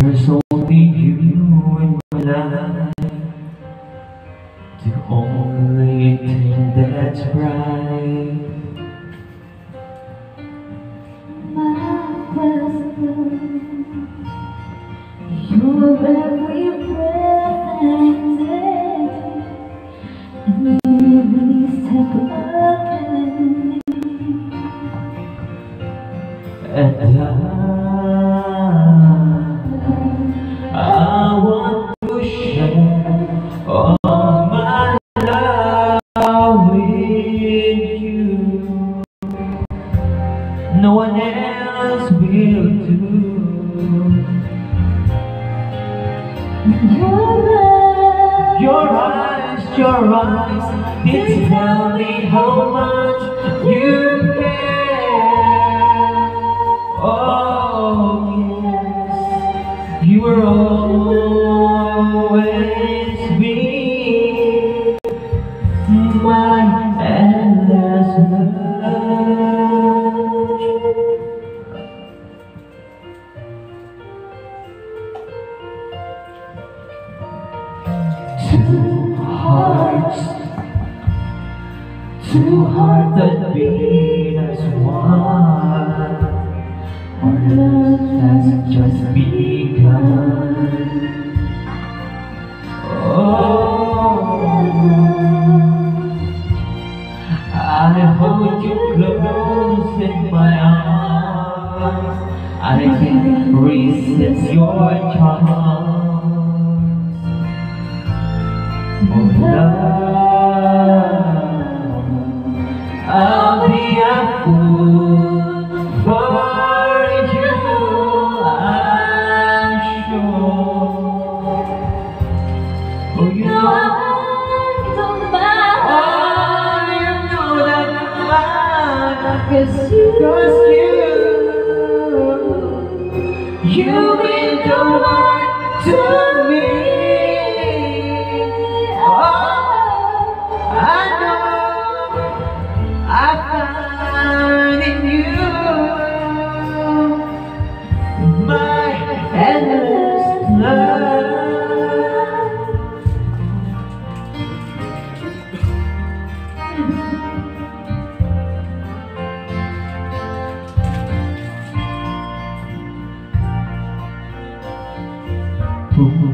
There's only you in my life The only thing that's bright My president You're every breath I take And every step again And I, I want to share all my love with you. No one else will do. Your eyes, your eyes, they tell me how much always be my endless love. Two hearts, two hearts that beat as one. Our love has just begun. In my arms. I can resist your charms. Oh, love, Cause you, Cause you, you mean the world to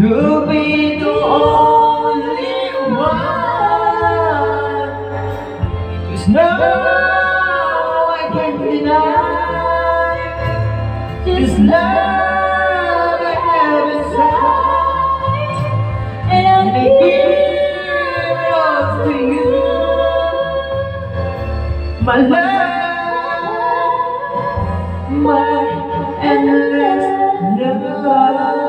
You'll be the only one. There's no I can deny. This love I have inside, And I give it to you, my love, my endless love.